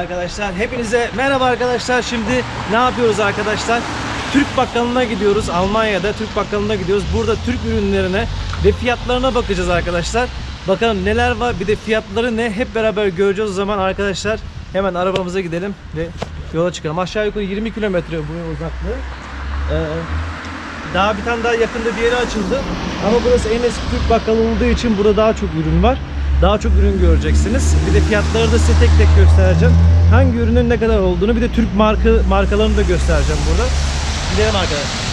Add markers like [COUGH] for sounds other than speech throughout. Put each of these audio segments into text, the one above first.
arkadaşlar. Hepinize merhaba arkadaşlar. Şimdi ne yapıyoruz arkadaşlar? Türk bakkalına gidiyoruz. Almanya'da Türk bakkalına gidiyoruz. Burada Türk ürünlerine ve fiyatlarına bakacağız arkadaşlar. Bakalım neler var bir de fiyatları ne hep beraber göreceğiz o zaman arkadaşlar. Hemen arabamıza gidelim ve yola çıkalım. Aşağı yukarı 20 kilometre bu uzaklığı. Ee, daha bir tane daha yakında bir yeri açıldı. Ama burası en eski Türk bakkalı olduğu için burada daha çok ürün var. Daha çok ürün göreceksiniz. Bir de fiyatları da size tek tek göstereceğim. Hangi ürünün ne kadar olduğunu bir de Türk marka markalarını da göstereceğim burada. Gidelim arkadaşlar.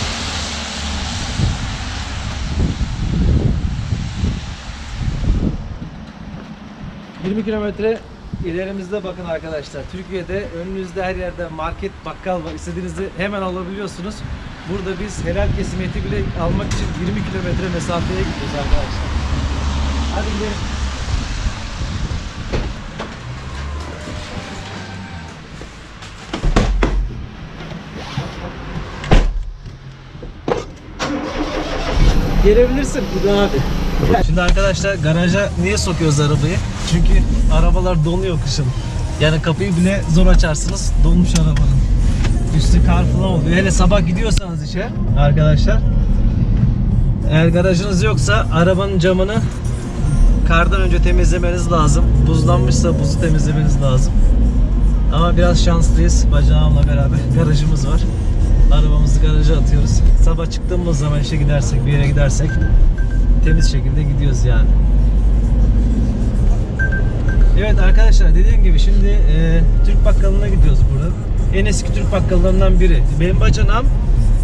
...20 kilometre ilerimizde bakın arkadaşlar. Türkiye'de önünüzde her yerde market, bakkal var. İstediğinizi hemen alabiliyorsunuz. Burada biz helal kesim eti bile almak için 20 kilometre mesafeye gidiyoruz arkadaşlar. Hadi gidelim. Gelebilirsin bu da abi. Şimdi arkadaşlar garaja niye sokuyoruz arabayı? Çünkü arabalar donuyor kışın. Yani kapıyı bile zor açarsınız. Donmuş arabanın. Üstü kar falan oluyor. Hele sabah gidiyorsanız işe arkadaşlar. Eğer garajınız yoksa arabanın camını kardan önce temizlemeniz lazım. Buzlanmışsa buzu temizlemeniz lazım. Ama biraz şanslıyız. Bacağımla beraber garajımız var. Arabamızı garaja atıyoruz. Sabah çıktığımız zaman işe gidersek, bir yere gidersek temiz şekilde gidiyoruz yani. Evet arkadaşlar dediğim gibi şimdi e, Türk bakkalına gidiyoruz burada. En eski Türk bakkallarından biri. Benim bacanam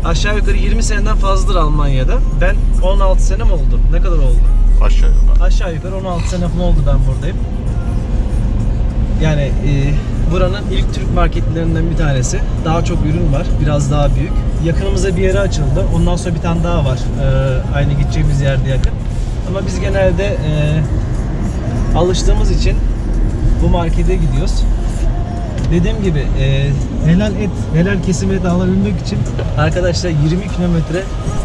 aşağı yukarı 20 seneden fazladır Almanya'da. Ben 16 senem oldu. Ne kadar oldu? Aşağı yukarı. Aşağı yukarı 16 sene falan oldu ben buradayım. Yani e, buranın ilk Türk marketlerinden bir tanesi. Daha çok ürün var. Biraz daha büyük. Yakınımıza bir yere açıldı. Ondan sonra bir tane daha var. E, aynı gideceğimiz yerde yakın. Ama biz genelde e, alıştığımız için bu markete gidiyoruz. Dediğim gibi e, helal et, helal kesim et alabilmek için arkadaşlar 20 kilometre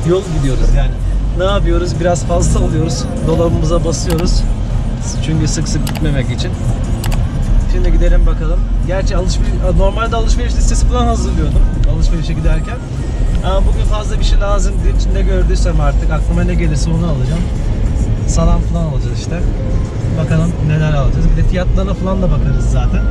yol gidiyoruz yani. Ne yapıyoruz? Biraz fazla alıyoruz. Dolabımıza basıyoruz. Çünkü sık sık gitmemek için. Şimdi gidelim bakalım. Gerçi alışveriş, normalde alışveriş listesi falan hazırlıyordum alışverişe giderken. Ama bugün fazla bir şey lazım diye içinde gördüysem artık aklıma ne gelirse onu alacağım. Salam falan alacağız işte. Bakalım neler alacağız. Bir de fiyatlarına falan da bakarız zaten.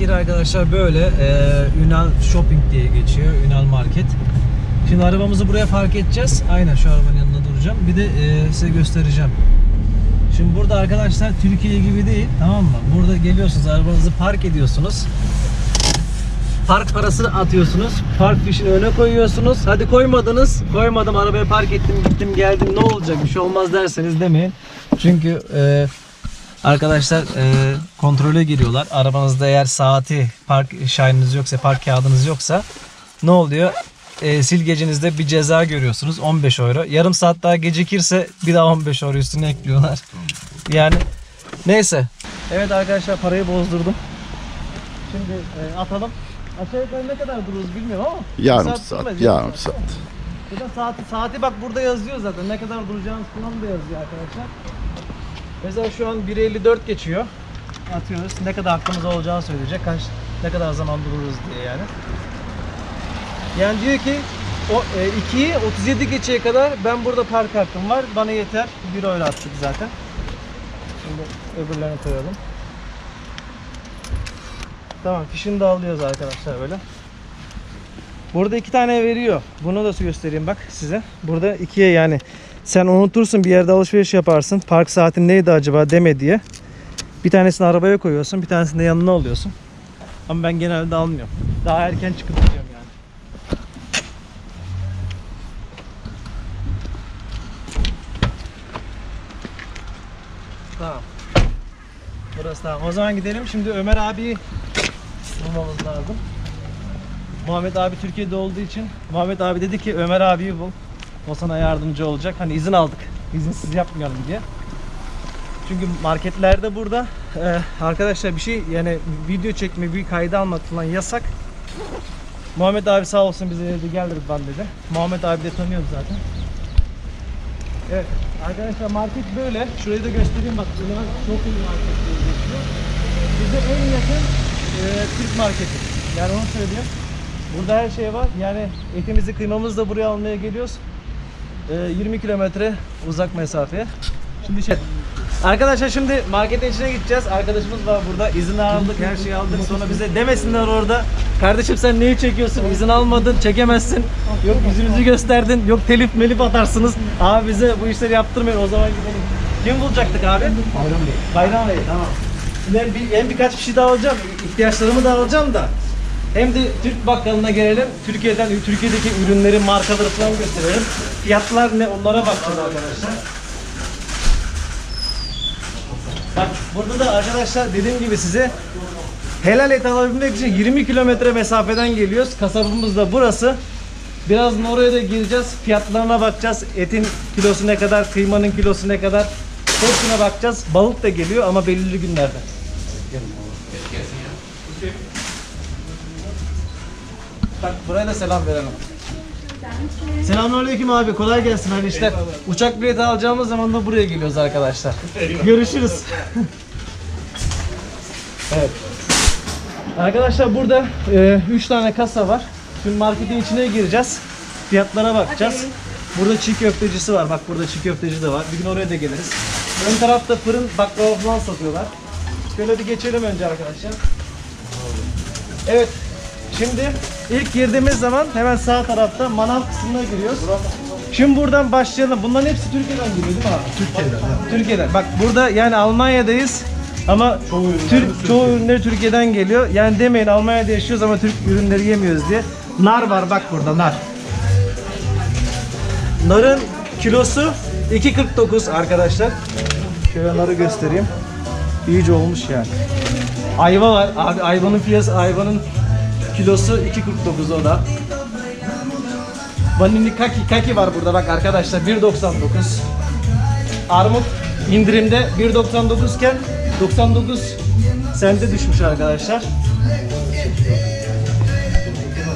Yeri arkadaşlar böyle e, Ünal Shopping diye geçiyor. Ünal Market. Şimdi arabamızı buraya park edeceğiz. Aynen şu arabanın yanında duracağım. Bir de e, size göstereceğim. Şimdi burada arkadaşlar Türkiye gibi değil tamam mı? Burada geliyorsunuz arabanızı park ediyorsunuz. Park parası atıyorsunuz. Park fişini öne koyuyorsunuz. Hadi koymadınız. Koymadım arabaya park ettim gittim geldim ne olacak bir şey olmaz derseniz demeyin. Çünkü e, arkadaşlar e, kontrole giriyorlar. Arabanızda eğer saati park şahininiz yoksa park kağıdınız yoksa ne oluyor? E, silgecinizde bir ceza görüyorsunuz 15 euro. Yarım saat daha gecikirse bir daha 15 euro üstüne ekliyorlar. Yani neyse. Evet arkadaşlar parayı bozdurdum. Şimdi e, atalım. Aşağı yukarı ne kadar dururuz bilmiyorum ama. Yarım saat saat, yarım saat. Burada saati, saati bak burada yazıyor zaten. Ne kadar duracağınız falan da yazıyor arkadaşlar. Mesela şu an 1.54 geçiyor. Atıyoruz. Ne kadar hakkımız olacağını söyleyecek. Kaç, ne kadar zaman dururuz diye yani. Yani diyor ki o e, 2'yi 37 geçeye kadar ben burada park hakkım var. Bana yeter. 1 euro attık zaten. Şimdi öbürlerini koyalım. Tamam fişini de alıyoruz arkadaşlar böyle. Burada iki tane veriyor. Bunu da göstereyim bak size. Burada ikiye yani sen unutursun bir yerde alışveriş yaparsın. Park saatin neydi acaba deme diye. Bir tanesini arabaya koyuyorsun, bir tanesini de yanına alıyorsun. Ama ben genelde almıyorum. Daha erken çıkıp gidiyorum yani. Tamam. Burası tamam. O zaman gidelim. Şimdi Ömer abi bulmamız lazım. Muhammed abi Türkiye'de olduğu için Muhammed abi dedi ki Ömer abiyi bul. O sana yardımcı olacak. Hani izin aldık. İzinsiz yapmayalım diye. Çünkü marketlerde burada e, arkadaşlar bir şey yani video çekme, bir kaydı almak falan yasak. Muhammed abi sağ olsun bize dedi gel Rıdvan dedi. Muhammed abi de tanıyoruz zaten. Evet arkadaşlar market böyle. Şurayı da göstereyim bak. Ünal Shopping Market diye. Bize en yakın e, Türk marketi. Yani onu söyleyeyim. Burada her şey var. Yani etimizi kıymamızı da buraya almaya geliyoruz. E, 20 kilometre uzak mesafeye. Şimdi şey Arkadaşlar şimdi marketin içine gideceğiz. Arkadaşımız var burada. İzin aldık, her şeyi aldık. Sonra bize demesinler orada. Kardeşim sen neyi çekiyorsun? İzin almadın, çekemezsin. Yok yüzünüzü gösterdin. Yok telif melif atarsınız. Abi bize bu işleri yaptırmayın. O zaman gidelim. Kim bulacaktık abi? Bayram Bey. Bayram Bey tamam. Hem, bir, hem birkaç bir şey daha alacağım. ihtiyaçlarımı da alacağım da. Hem de Türk bakkalına gelelim. Türkiye'den Türkiye'deki ürünlerin markaları falan gösterelim. Fiyatlar ne onlara bakacağız arkadaşlar. Bak burada da arkadaşlar dediğim gibi size helal et alabilmek için 20 kilometre mesafeden geliyoruz. Kasabımız da burası. Birazdan oraya da gireceğiz. Fiyatlarına bakacağız. Etin kilosu ne kadar, kıymanın kilosu ne kadar. Hepsine bakacağız. Balık da geliyor ama belirli günlerde. Bak buraya da selam verelim. Selamünaleyküm abi. Kolay gelsin hayırlı işler. Uçak bileti alacağımız zaman da buraya geliyoruz arkadaşlar. Görüşürüz. evet. Arkadaşlar burada 3 tane kasa var. Şimdi marketin içine gireceğiz. Fiyatlara bakacağız. Burada çiğ köftecisi var. Bak burada çiğ köfteci de var. Bir gün oraya da geliriz. Ön tarafta fırın baklava falan satıyorlar. Şöyle bir geçelim önce arkadaşlar. Evet. Şimdi ilk girdiğimiz zaman hemen sağ tarafta manav kısmına giriyoruz. Şimdi buradan başlayalım. Bunların hepsi Türkiye'den geliyor değil mi abi? Türkiye'den. Türkiye'den. Bak burada yani Almanya'dayız. Ama çoğu ürünler, Türk, çoğu ürünleri Türkiye'den geliyor. Yani demeyin Almanya'da yaşıyoruz ama Türk ürünleri yemiyoruz diye. Nar var bak burada nar. Narın kilosu 2.49 arkadaşlar. Şöyle narı göstereyim. İyice olmuş yani. Ayva var. Abi ayvanın fiyatı ayvanın kilosu 2.49 o da. Vanilli kaki kaki var burada bak arkadaşlar 1.99. Armut indirimde 1.99 iken 99 sente düşmüş arkadaşlar.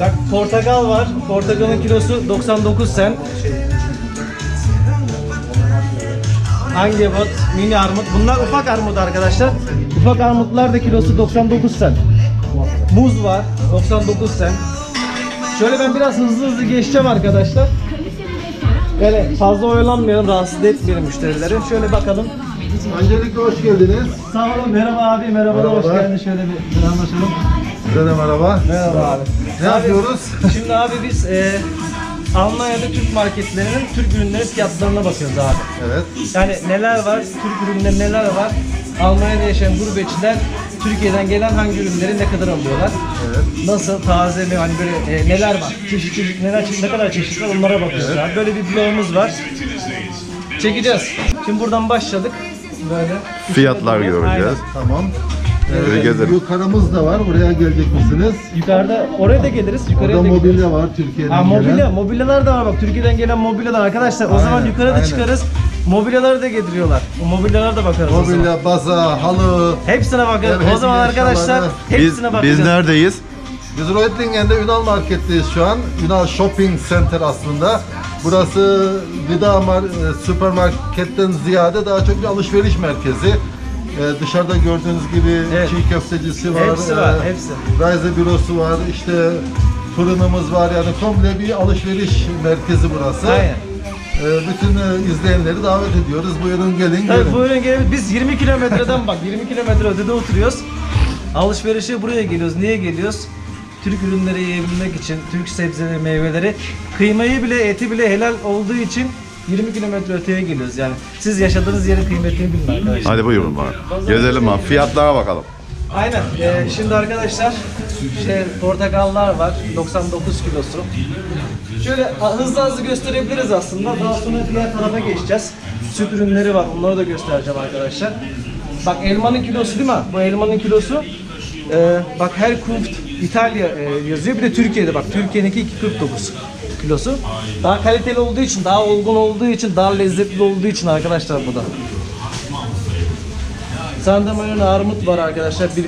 Bak portakal var. Portakalın kilosu 99 sen. Hangi armut? Mini armut. Bunlar ufak armut arkadaşlar. Ufak armutlar da kilosu 99 sen. Muz var 99 sen. Şöyle ben biraz hızlı hızlı geçeceğim arkadaşlar. Böyle fazla oyalanmayalım, rahatsız etmeyelim müşterileri. Şöyle bakalım. Öncelikle hoş geldiniz. Sağ olun, merhaba abi, merhaba, hoş geldin. Şöyle bir selamlaşalım. Size de merhaba. Merhaba abi. Ne Abi, yapıyoruz? Şimdi abi biz e, Almanya'da Türk marketlerinin Türk ürünleri fiyatlarına bakıyoruz abi. Evet. Yani neler var, Türk ürünleri neler var? Almanya'da yaşayan gurbetçiler Türkiye'den gelen hangi ürünleri ne kadar alıyorlar? Evet. Nasıl, taze mi, hani böyle e, neler var? Çeşit çeşit, neler, ne kadar çeşit var onlara bakıyoruz abi. Böyle bir blogumuz var. Çekeceğiz. Şimdi buradan başladık. Böyle. Fiyatlar Aynen. göreceğiz. Tamam. Böyle Ee, gezelim. yukarımız da var. Oraya gelecek misiniz? Yukarıda, oraya da geliriz. Yukarıya Orada da gideriz. mobilya var Türkiye'den Ha mobilya, gelen. mobilyalar da var bak Türkiye'den gelen mobilyalar arkadaşlar. O Aynen, zaman yukarıda aynen. çıkarız. Mobilyaları da getiriyorlar. O mobilyalara da bakarız o zaman. Mobilya, baza, halı. Hepsine bakarız. Evet, o zaman hepsine arkadaşlar inşallah. Biz, hepsine bakacağız. biz neredeyiz? Biz Reutlingen Ünal Market'teyiz şu an. Ünal Shopping Center aslında. Burası gıda mar- e, süpermarketten ziyade daha çok bir alışveriş merkezi. Ee, dışarıda gördüğünüz gibi Evet. çiğ köftecisi var. Hepsi var, e, hepsi. Raize bürosu var. İşte fırınımız var yani komple bir alışveriş merkezi burası. Aynen. Ee, bütün e, izleyenleri davet ediyoruz. Buyurun gelin Tabii gelin. buyurun gelin. Biz 20 kilometreden bak 20 kilometre ötede oturuyoruz. Alışverişe buraya geliyoruz. Niye geliyoruz? Türk ürünleri yiyebilmek için, Türk sebzeleri, meyveleri, kıymayı bile, eti bile helal olduğu için 20 kilometre öteye geliyoruz yani. Siz yaşadığınız yerin kıymetini bilin arkadaşlar. Hadi buyurun bana. Gezelim abi. Fiyatlara bakalım. Aynen. Ee, şimdi arkadaşlar şey portakallar var 99 kilosu. Şöyle hızlı hızlı gösterebiliriz aslında. Daha sonra diğer tarafa geçeceğiz. Süt ürünleri var. Onları da göstereceğim arkadaşlar. Bak elmanın kilosu değil mi? Bu elmanın kilosu. Ee, bak her Kuft İtalya e, yazıyor. Bir de Türkiye'de bak. Türkiye'ninki 2.49 kilosu. Daha kaliteli olduğu için, daha olgun olduğu için, daha lezzetli olduğu için arkadaşlar bu da. Sandalyenin armut var arkadaşlar 1.49.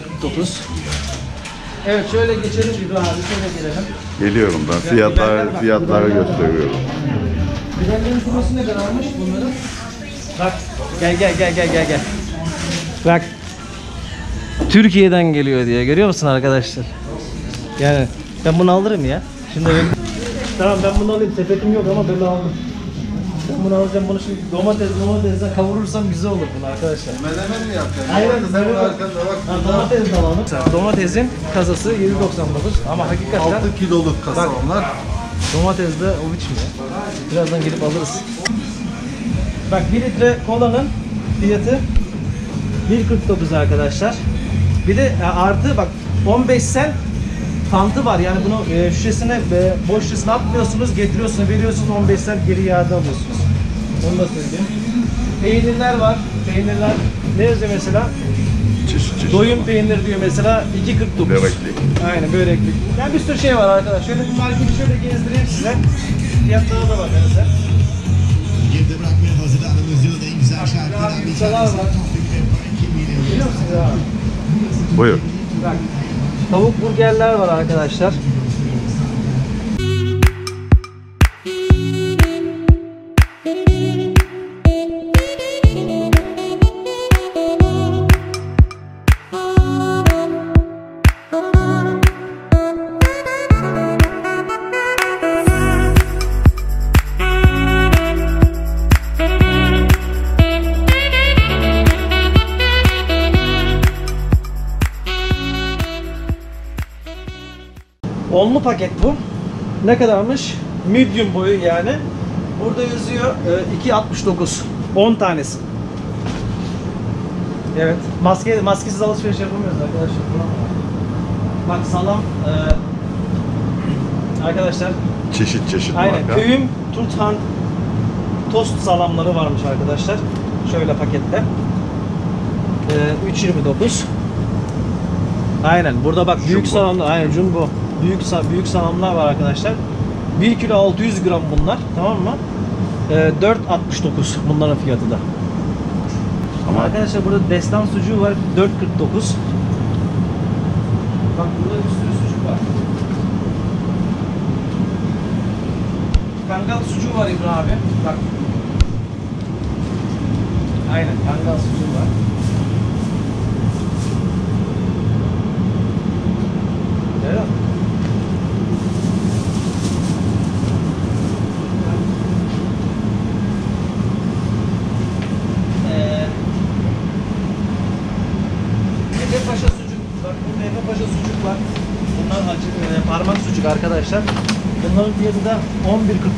Evet şöyle geçelim İbrahim abi şöyle gelelim. Geliyorum ben. Fiyatları, fiyatları gösteriyorum. Biberlerin kilosu ne kadarmış bunların? Bak gel gel gel gel gel gel. Bak Türkiye'den geliyor diye görüyor musun arkadaşlar? Yani ben bunu alırım ya. Şimdi ben... tamam ben bunu alayım sepetim yok ama böyle aldım. Ben bunu alacağım bunu şimdi domates domatesle kavurursam güzel olur bunu arkadaşlar. Menemen mi yapacaksın? Aynen, Domates hemen menemen. arkanda bak Ha, domates de alalım. Domatesin kasası 7.99 ama hakikaten 6 kiloluk kasa Bak. onlar. domates de o biçim ya. Birazdan gelip alırız. Bak 1 litre kolanın fiyatı 1.49 arkadaşlar. Bir de e, artı bak 15 sen fantı var yani bunu e, şişesine e, boş şişesine atmıyorsunuz getiriyorsunuz veriyorsunuz 15 sen geri iade alıyorsunuz. Onu da söyleyeyim. Peynirler var. Peynirler ne yazıyor mesela? Çeşit çeşit. Doyum peynir diyor mesela 2.49. Böreklik. Aynen böreklik. Yani bir sürü şey var arkadaşlar. Şöyle bir marketi şöyle gezdireyim size. Fiyatlara da bakarız hep. Geride bırakmaya hazırlandığımız yılın en güzel şarkılarından Abi, bir tanesi. Biliyor musunuz abi? Buyur. Bak. Tavuk burgerler var arkadaşlar. Paket bu. Ne kadarmış? Medium boyu yani. Burada yazıyor e, 2.69. 10 tanesi. Evet. Maske maskesiz alışveriş yapamıyoruz arkadaşlar. Bak salam e, arkadaşlar Çeşit çeşit aynen marka. köyüm Turthan tost salamları varmış arkadaşlar. Şöyle pakette. E, 3.29. Aynen. Burada bak büyük Jumbo. salamlar. Aynen jumbo. Büyük büyük salamlar var arkadaşlar. 1 kilo 600 gram bunlar. Tamam mı? Ee, 4.69 bunların fiyatı da. Ama Arkadaşlar burada destan sucuğu var 4.49. Bak burada bir sürü sucuk var. Kangal sucuğu var İbrahim abi. Bak. Aynen kangal sucuğu var. Evet. Ee, Efe Paşa sucuk. Bak burada Efe Paşa sucuk var. Bunlar acı, e, parmak sucuk arkadaşlar. Bunların fiyatı da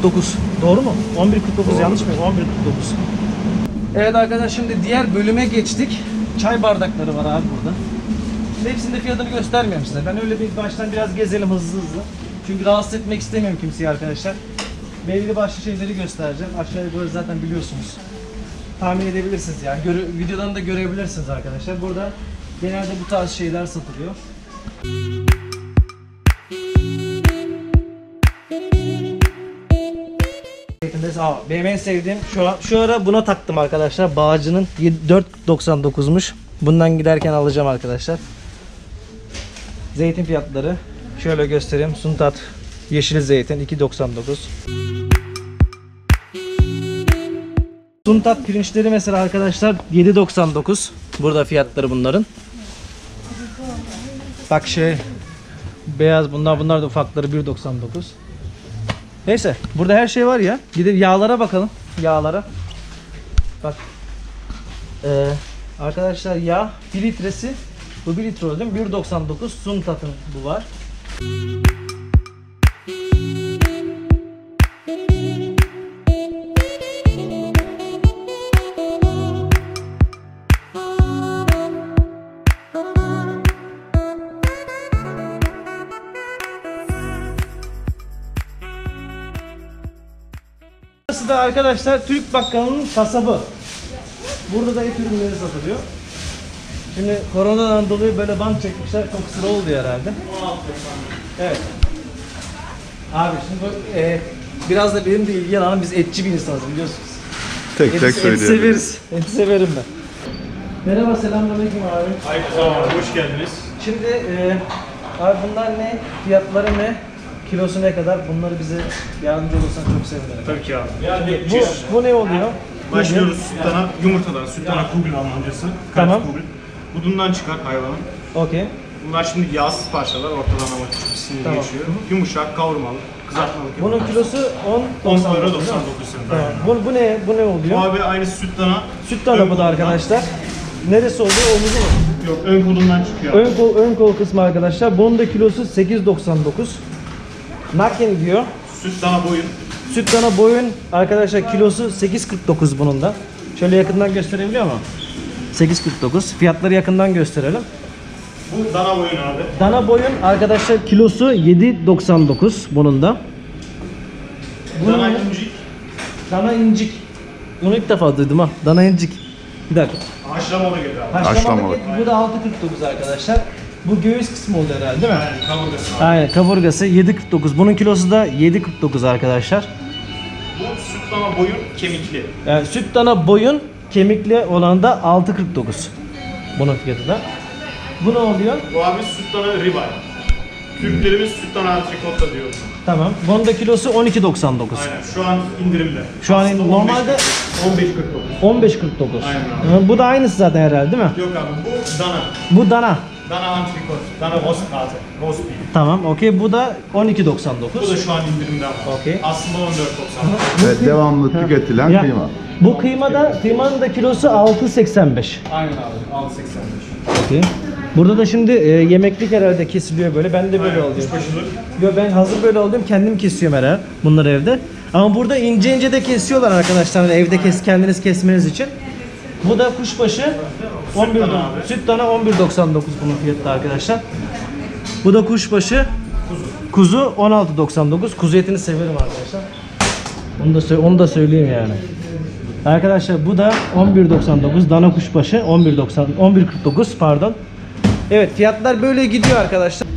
11.49. Doğru mu? 11.49 yanlış mı? 11.49. Evet arkadaşlar şimdi diğer bölüme geçtik. Çay bardakları var abi burada. Hepsinde fiyatını göstermiyorum size. Ben öyle bir baştan biraz gezelim hızlı hızlı. Çünkü rahatsız etmek istemiyorum kimseyi arkadaşlar. Belli başlı şeyleri göstereceğim. Aşağı yukarı zaten biliyorsunuz. Tahmin edebilirsiniz yani. Görü- videodan da görebilirsiniz arkadaşlar. Burada genelde bu tarz şeyler satılıyor. Aa, benim en sevdiğim şu an şu ara buna taktım arkadaşlar. Bağcı'nın 4.99'muş. Bundan giderken alacağım arkadaşlar. Zeytin fiyatları şöyle göstereyim. Suntat yeşil zeytin 2.99. Suntat pirinçleri mesela arkadaşlar 7.99. Burada fiyatları bunların. Bak şey Beyaz bunlar bunlar da ufakları 1.99. Neyse burada her şey var ya. Gidip yağlara bakalım. Yağlara. Bak. Ee, arkadaşlar yağ 1 litresi bu 1 litre oldu değil mi? 1.99 Suntat'ın bu var. Burası arkadaşlar Türk bakkalının kasabı. Burada da et ürünleri satılıyor. Şimdi koronadan dolayı böyle bant çekmişler. Çok sıra oldu herhalde. Evet. Abi şimdi bu, e, biraz da benim de ilgi alanım biz etçi bir insanız biliyorsunuz. Tek Et, tek et söyleyelim. severiz. Et severim ben. Merhaba selamünaleyküm abi. Aleykümselam abi, hoş geldiniz. Şimdi e, abi bunlar ne? Fiyatları ne? Kilosu ne kadar? Bunları bize yardımcı olursan çok sevinirim. Tabii ki abi. Yani Bu, bu ne oluyor? Başlıyoruz süttana, yumurtadan, süttana kugel Almancası. Tamam. Budundan çıkar hayvanın. Okey. Bunlar şimdi yağsız parçalar, ortadan ama küçük isimli Tamam. geçiyor. Yumuşak, kavurmalı, kızartmalık Bunun kilosu 10 10 99 euro değil mi? 99 cent. Tamam. Bu, bu ne? Bu ne Bu oluyor? abi aynı süt dana. Süt dana bu da arkadaşlar. Neresi oluyor? Omuzu mu? Yok, ön kolundan çıkıyor. Ön kol, ön kol kısmı arkadaşlar. Bunun da kilosu 8.99. Naken diyor. Süt dana boyun. Süt dana boyun arkadaşlar kilosu 8.49 bunun da. Şöyle yakından gösterebiliyor mu? 8.49. Fiyatları yakından gösterelim. Bu dana boyun abi. Dana boyun arkadaşlar kilosu 7.99 bunun da. Bunun Dana incik. dana incik. Bunu ilk defa duydum ha. Dana incik. Bir dakika. Haşlamalı gelir abi. Haşlamalık. et bu da 6.49 arkadaşlar. Bu göğüs kısmı oldu herhalde değil mi? Yani kaburgası abi. Aynen kaburgası 7.49. Bunun kilosu da 7.49 arkadaşlar. Bu süt dana boyun kemikli. Yani süt dana boyun kemikli olan da 6.49. Bunun fiyatı da. Bu ne oluyor? Bu abi süt dana ribeye. Türklerimiz süt dana antrikotta diyor. Tamam. Bunun da kilosu 12.99. Aynen şu an indirimde. Şu an Aslında normalde 15.49. 15.49. Aynen abi. Bu da aynısı zaten herhalde değil mi? Yok abi bu dana. Bu dana. Dana antrikot. Dana rostkate. Roast beef. Tamam okey. Bu da 12.99. Bu da şu an indirimde ama. Okey. Aslında 14.90. Ve devamlı tüketilen Ya, kıyma. Bu kıyma da kıymanın da kilosu 6.85. Aynen abi. 6.85. Okey. Burada da şimdi e, yemeklik herhalde kesiliyor böyle. Ben de böyle Aynen. alıyorum. Kuşbaşılık. Yo ben hazır böyle alıyorum. Kendim kesiyorum herhalde bunları evde. Ama burada ince ince de kesiyorlar arkadaşlar. Hani evde kes kendiniz kesmeniz için. Bu da kuşbaşı 11 dana abi. süt dana 11.99 bunun fiyatı da arkadaşlar. Bu da kuşbaşı kuzu 16.99. Kuzu etini severim arkadaşlar. Onu da onu da söyleyeyim yani. Arkadaşlar bu da 11.99 dana kuşbaşı 11.90 11.49 pardon. Evet fiyatlar böyle gidiyor arkadaşlar.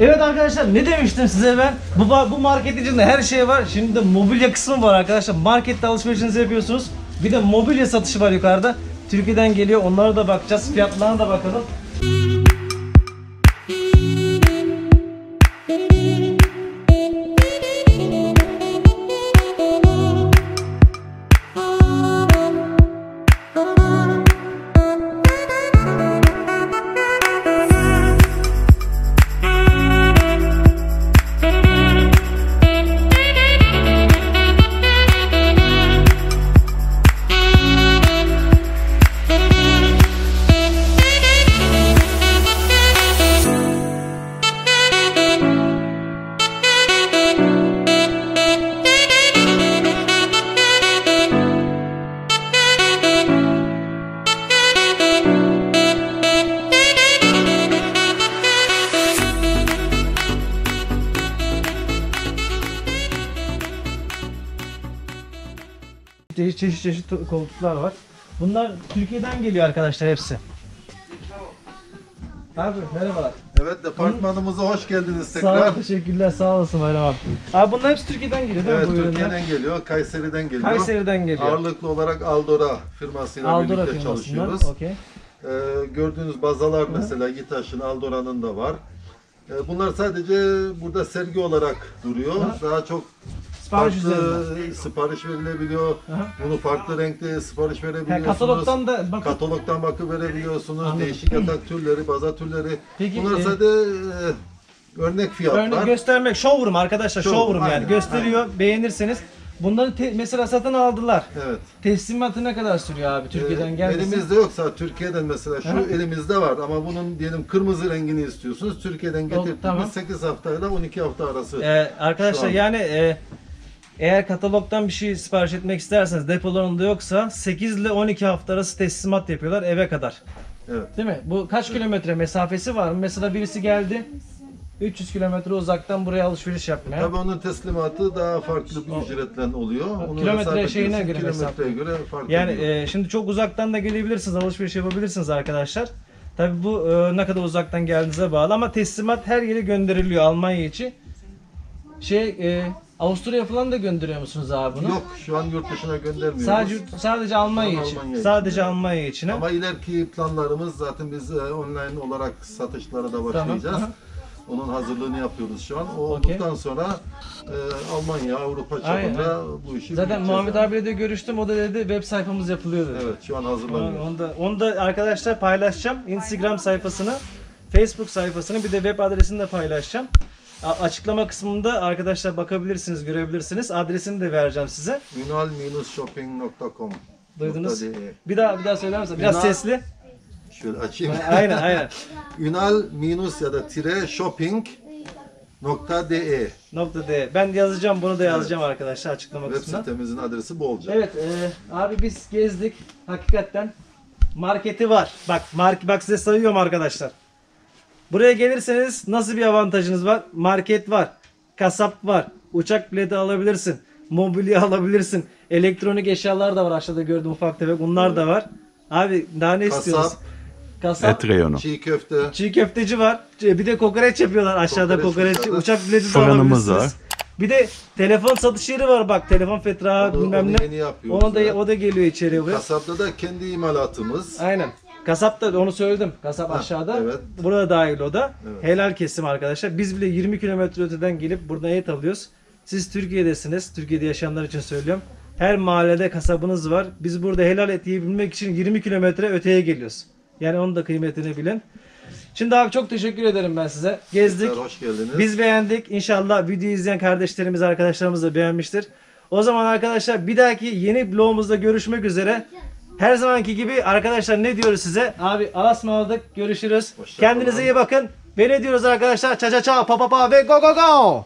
Evet arkadaşlar ne demiştim size ben? Bu bu market içinde her şey var. Şimdi de mobilya kısmı var arkadaşlar. Markette alışverişinizi yapıyorsunuz. Bir de mobilya satışı var yukarıda. Türkiye'den geliyor. Onlara da bakacağız. Fiyatlarına da bakalım. Çeşit çeşit, çeşit koltuklar var. Bunlar Türkiye'den geliyor arkadaşlar hepsi. Abi merhabalar. Evet departmanımıza hoş geldiniz Sağ tekrar. ol, teşekkürler. Sağ olasın Bayram abi. Abi bunlar hepsi Türkiye'den geliyor değil Evet mi bu ürünler? Türkiye'den geliyor, Kayseri'den geliyor. Kayseri'den geliyor. Ağırlıklı olarak Aldora firmasıyla Aldora birlikte firmasından. çalışıyoruz. Okey. Ee, gördüğünüz bazalar mesela Gitaş'ın, Aldora'nın da var. Ee, bunlar sadece burada sergi olarak duruyor. Daha çok Sipariş farklı üzerinden. sipariş verilebiliyor. Aha. Bunu farklı renkte sipariş verebiliyorsunuz. katalogdan da bakın. Katalogdan bakıp verebiliyorsunuz. Anladım. Değişik yatak türleri, baza türleri. Peki, Bunlar e, sadece e, Örnek fiyatlar. Örnek göstermek, showroom arkadaşlar, Showroom, showroom, yani aynen, gösteriyor. Beğenirseniz bunları te- mesela satın aldılar. Evet. Teslimatı ne kadar sürüyor abi Türkiye'den Ee, gelmesi? Elimizde yoksa Türkiye'den mesela şu Hı. elimizde var ama bunun diyelim kırmızı rengini istiyorsunuz. Türkiye'den getirdiğimiz tamam. 8 haftayla 12 hafta arası. Ee, arkadaşlar Şu an. yani e, eğer katalogdan bir şey sipariş etmek isterseniz depolarında yoksa 8 ile 12 hafta arası teslimat yapıyorlar eve kadar. Evet. Değil mi? Bu kaç kilometre mesafesi var mı? Mesela birisi geldi 300 kilometre uzaktan buraya alışveriş yapmaya. Tabii onun teslimatı daha farklı bir ücretle oluyor. Onu kilometre hesap şeyine ediyorsun, göre kilometreye göre fark Yani e, şimdi çok uzaktan da gelebilirsiniz, alışveriş yapabilirsiniz arkadaşlar. Tabi bu e, ne kadar uzaktan geldiğinize bağlı ama teslimat her yere gönderiliyor Almanya içi. Şey e, Avusturya falan da gönderiyor musunuz abi bunu? Yok şu an yurt dışına göndermiyoruz. Sadece sadece Almanya Şu an için. Almanya için, sadece. Almanya için. ha? Ama ileriki planlarımız zaten biz e, online olarak satışlara da başlayacağız. aha. Onun hazırlığını yapıyoruz şu an. O Okey. olduktan sonra e, Almanya, Avrupa Aynen, çapında bu işi Zaten büyüteceğiz Muhammed yani. abiyle de görüştüm. O da dedi web sayfamız yapılıyor dedi. Evet şu an hazırlanıyor. onu da, onu da arkadaşlar paylaşacağım. Instagram sayfasını, Facebook sayfasını bir de web adresini de paylaşacağım. Açıklama kısmında arkadaşlar bakabilirsiniz, görebilirsiniz. Adresini de vereceğim size. Ünal-shopping.com Duydunuz. Bir daha bir daha söyler misin? Biraz Ünal- sesli. Şöyle açayım. [LAUGHS] Aynen aynen. [LAUGHS] Ünal minus ya da tire shopping nokta de Nokta D. Ben yazacağım bunu da yazacağım arkadaşlar açıklama web kısmına. sitemizin adresi bu olacak. Evet e, abi biz gezdik. Hakikaten marketi var. Bak mark bak size sayıyorum arkadaşlar. Buraya gelirseniz nasıl bir avantajınız var? Market var. Kasap var. Uçak bileti alabilirsin. Mobilya alabilirsin. Elektronik eşyalar da var aşağıda gördüğüm ufak tefek. Bunlar da var. Abi daha ne Kasap. istiyorsunuz? Kasap. Et reyonu. Çiğ köfte, Çiğ köfteci var. Bir de kokoreç yapıyorlar aşağıda Kokoreç kokoreç. aşağıda. Uçak bileti de Fırınımız alabilirsiniz. Bir de telefon satış yeri var bak. Telefon fetrağı Onu- bilmem onu ne. yeni yapıyoruz Onu da ya. o da geliyor içeriye buraya. kasapta da kendi imalatımız. Aynen. Kasap da onu söyledim. Kasap Ha, aşağıda. evet. Burada dahil o da. Evet. Helal kesim arkadaşlar. Biz bile 20 kilometre öteden gelip buradan et alıyoruz. Siz Türkiye'desiniz. Türkiye'de yaşayanlar için söylüyorum. Her mahallede kasabınız var. Biz burada helal et yiyebilmek için 20 kilometre öteye geliyoruz. Yani onun da kıymetini bilin. Şimdi abi çok teşekkür ederim ben size. Gezdik. Tekrar Hoş geldiniz. Biz beğendik. İnşallah videoyu izleyen kardeşlerimiz, arkadaşlarımız da beğenmiştir. O zaman arkadaşlar bir dahaki yeni blogumuzda görüşmek üzere. Her zamanki gibi arkadaşlar ne diyoruz size? Abi alasmaladık. Görüşürüz. Hoşça Kendinize iyi bakın. Ve ne diyoruz arkadaşlar? Ça ça ça pa pa pa ve go go go.